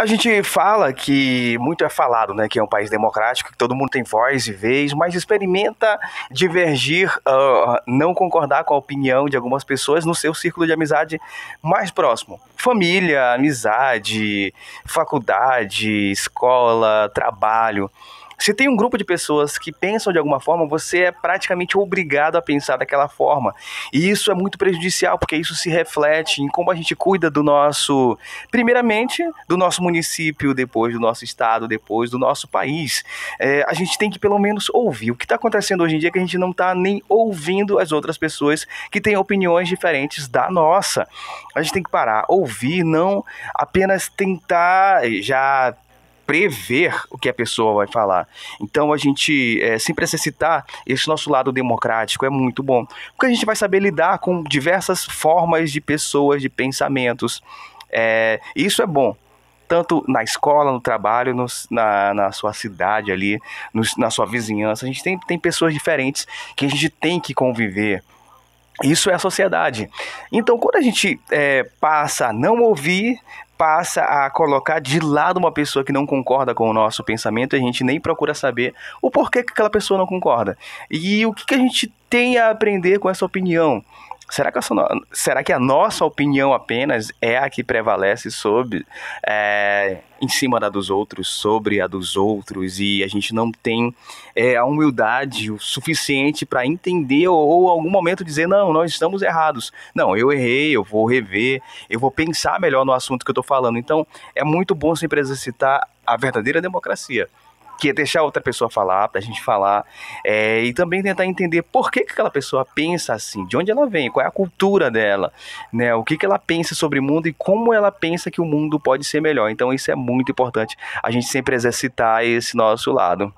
A gente fala que muito é falado, né, que é um país democrático, que todo mundo tem voz e vez, mas experimenta divergir, uh, não concordar com a opinião de algumas pessoas no seu círculo de amizade mais próximo. Família, amizade, faculdade, escola, trabalho. Se tem um grupo de pessoas que pensam de alguma forma, você é praticamente obrigado a pensar daquela forma. E isso é muito prejudicial, porque isso se reflete em como a gente cuida do nosso, primeiramente, do nosso município, depois do nosso estado, depois do nosso país. É, a gente tem que pelo menos ouvir. O que está acontecendo hoje em dia é que a gente não está nem ouvindo as outras pessoas que têm opiniões diferentes da nossa. A gente tem que parar, ouvir, não apenas tentar já prever o que a pessoa vai falar. Então a gente é, sempre exercitar esse nosso lado democrático é muito bom, porque a gente vai saber lidar com diversas formas de pessoas, de pensamentos. É, isso é bom tanto na escola, no trabalho, na, na sua cidade ali, na sua vizinhança. A gente tem, tem pessoas diferentes que a gente tem que conviver. Isso é a sociedade. Então, quando a gente é, passa a não ouvir, passa a colocar de lado uma pessoa que não concorda com o nosso pensamento, a gente nem procura saber o porquê que aquela pessoa não concorda. E o que, que a gente tem a aprender com essa opinião. Será que, a, será que a nossa opinião apenas é a que prevalece sobre, é, em cima da dos outros, sobre a dos outros, e a gente não tem é, a humildade o suficiente para entender ou, ou algum momento dizer, não, nós estamos errados. Não, eu errei, eu vou rever, eu vou pensar melhor no assunto que eu estou falando. Então, é muito bom sempre exercitar a verdadeira democracia que é deixar outra pessoa falar, pra gente falar, é, e também tentar entender por que, que aquela pessoa pensa assim, de onde ela vem, qual é a cultura dela, né, o que, que ela pensa sobre o mundo e como ela pensa que o mundo pode ser melhor. Então isso é muito importante, a gente sempre exercitar esse nosso lado.